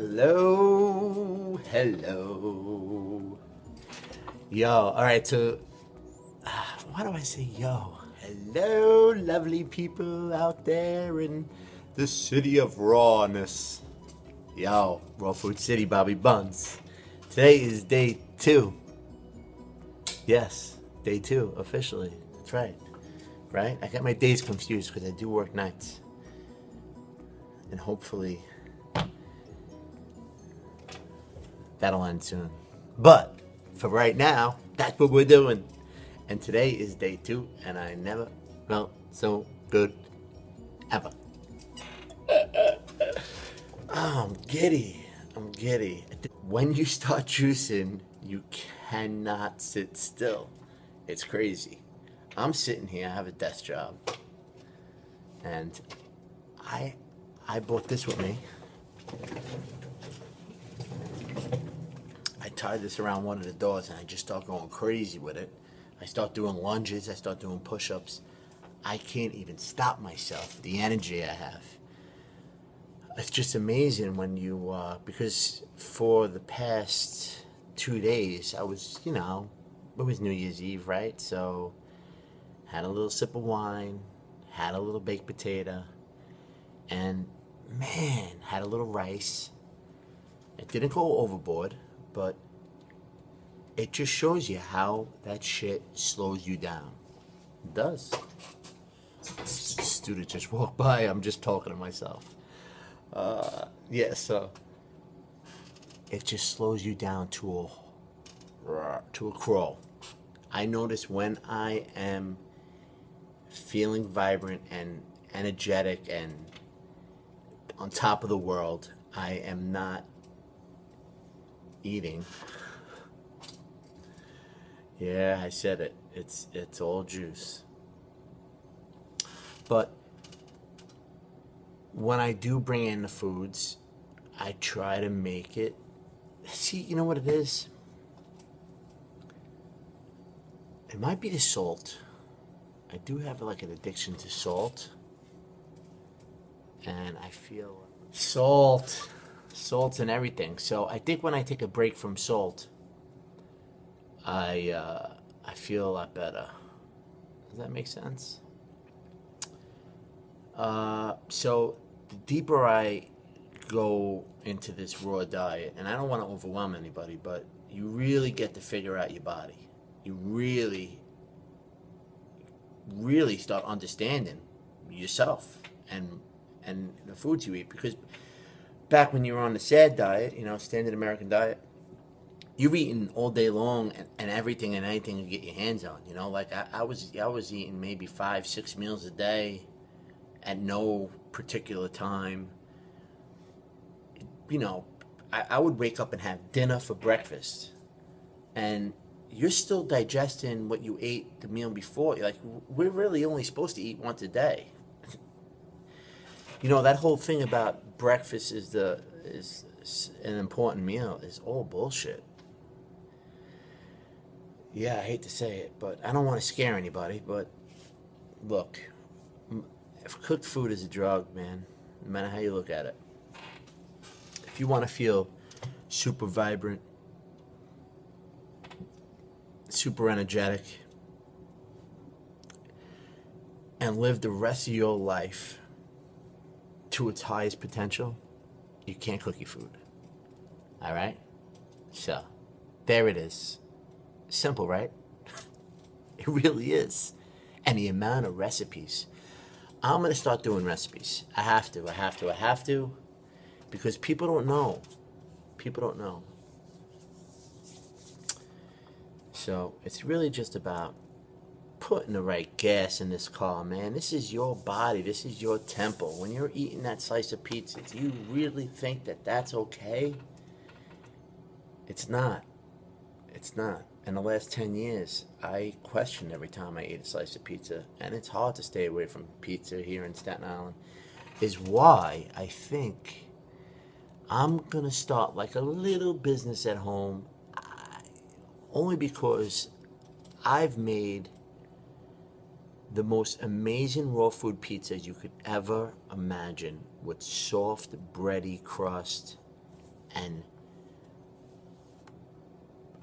Hello, hello. Yo, all right, so uh, why do I say yo? Hello, lovely people out there in the city of rawness. Yo, Raw Food City, Bobby Buns. Today is day two. Yes, day two, officially. That's right. Right? I got my days confused because I do work nights. And hopefully that'll end soon. But for right now, that's what we're doing. And today is day two, and I never felt so good ever. Oh, I'm giddy. I'm giddy. When you start juicing, you cannot sit still. It's crazy. I'm sitting here, I have a desk job. And I I brought this with me. I tie this around one of the doors and I just start going crazy with it. I start doing lunges, I start doing push ups. I can't even stop myself, the energy I have. It's just amazing when you, uh, because for the past two days, I was, you know, it was New Year's Eve, right? So, had a little sip of wine, had a little baked potato, and man, had a little rice. It didn't go overboard but it just shows you how that shit slows you down. It does. Student just walked by. I'm just talking to myself. Uh, yeah, so it just slows you down to a to a crawl. I notice when I am feeling vibrant and energetic and on top of the world, I am not eating. Yeah, I said it. It's it's all juice. But when I do bring in the foods, I try to make it see, you know what it is? It might be the salt. I do have like an addiction to salt. And I feel salt salts and everything. So I think when I take a break from salt, I uh, I feel a lot better. Does that make sense? Uh, so the deeper I go into this raw diet, and I don't want to overwhelm anybody, but you really get to figure out your body. You really, really start understanding yourself and and the foods you eat because back when you were on the sad diet, you know, standard American diet, you're eating all day long and, and everything and anything you get your hands on. You know, like I, I was I was eating maybe five six meals a day, at no particular time. You know, I, I would wake up and have dinner for breakfast, and you're still digesting what you ate the meal before. Like we're really only supposed to eat once a day. You know that whole thing about breakfast is the is, an important meal is all bullshit. Yeah, I hate to say it, but I don't want to scare anybody. But look, if cooked food is a drug, man, no matter how you look at it, if you want to feel super vibrant, super energetic, and live the rest of your life to its highest potential, you can't cook your food. All right? So, there it is. Simple, right? it really is. And the amount of recipes. I'm going to start doing recipes. I have to, I have to, I have to. Because people don't know. People don't know. So, it's really just about putting the right gas in this car, man. This is your body. This is your temple. When you're eating that slice of pizza, do you really think that that's okay? It's not. It's not. In the last 10 years, I questioned every time I ate a slice of pizza, and it's hard to stay away from pizza here in Staten Island, is why I think I'm going to start like a little business at home, only because I've made the most amazing raw food pizzas you could ever imagine with soft bready crust and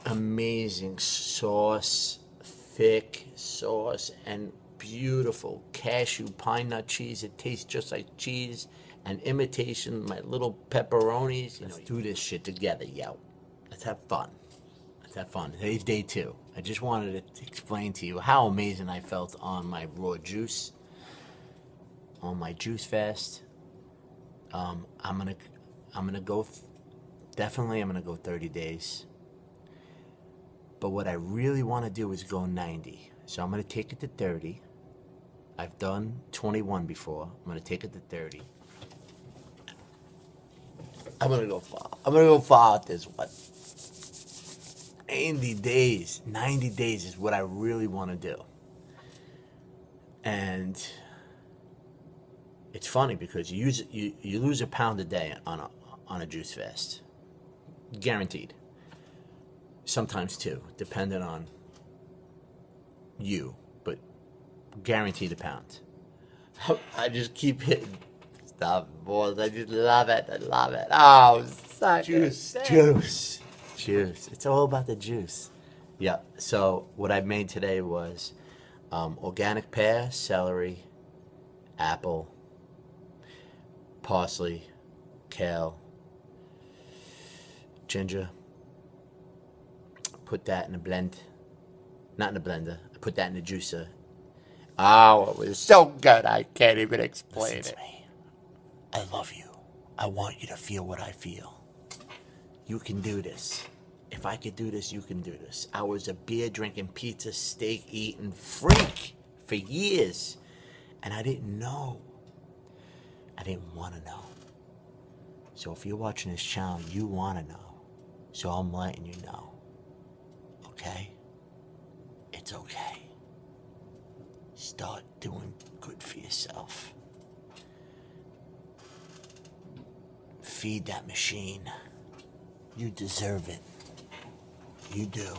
amazing sauce, thick sauce, and beautiful cashew pine nut cheese. It tastes just like cheese. And imitation, my little pepperonis. Let's do this shit together, yo. Let's have fun. Let's have fun. Today's day two. I just wanted to explain to you how amazing I felt on my raw juice, on my juice fast. Um, I'm gonna, I'm gonna go. Definitely, I'm gonna go 30 days. But what I really want to do is go 90. So I'm to take it to 30. I've done 21 before. I'm to take it to 30. I'm to go far. I'm to go far with this one. 90 days. 90 days is what I really want to do. And it's funny because you use you, you lose a pound a day on a on a juice fast. Guaranteed sometimes two, depending on you, but guaranteed a pound. I just keep hitting. Stop, boys. I just love it. I love it. Oh, such juice, juice, juice. It's all about the juice. Yeah. So what I made today was um, organic pear, celery, apple, parsley, kale, ginger, put that in a blend. Not in a blender. I put that in a juicer. Oh, it was so good. I can't even explain it. To Me. I love you. I want you to feel what I feel. You can do this. If I could do this, you can do this. I was a beer drinking, pizza, steak eating freak for years. And I didn't know. I didn't want to know. So if you're watching this channel, you want to know. So I'm letting you know okay? It's okay. Start doing good for yourself. Feed that machine. You deserve it. You do.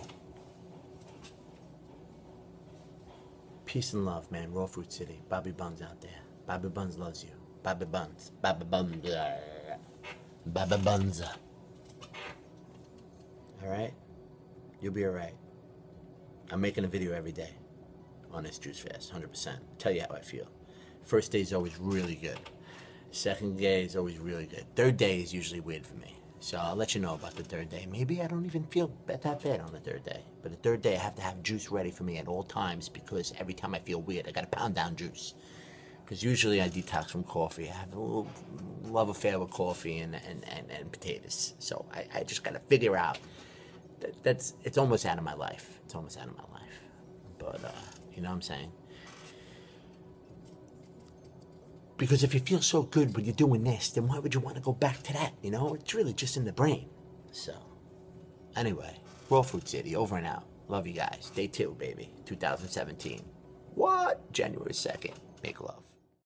Peace and love, man. Raw Food City. Bobby Buns out there. Bobby Buns loves you. Bobby Buns. Bobby Buns. Bobby Buns. All right? You'll be alright. I'm making a video every day on this juice fast, 100%. Tell you how I feel. First day is always really good. Second day is always really good. Third day is usually weird for me. So I'll let you know about the third day. Maybe I don't even feel that bad on the third day. But the third day, I have to have juice ready for me at all times because every time I feel weird, I got to pound down juice. Because usually I detox from coffee. I have a little love affair with coffee and, and, and, and potatoes. So I, I just got to figure out that, that's it's almost out of my life. It's almost out of my life. But uh, you know what I'm saying? Because if you feel so good when you're doing this, then why would you want to go back to that? You know, it's really just in the brain. So, anyway, Raw Food City, over and out. Love you guys. Day two, baby. 2017. What? January 2nd. Make love.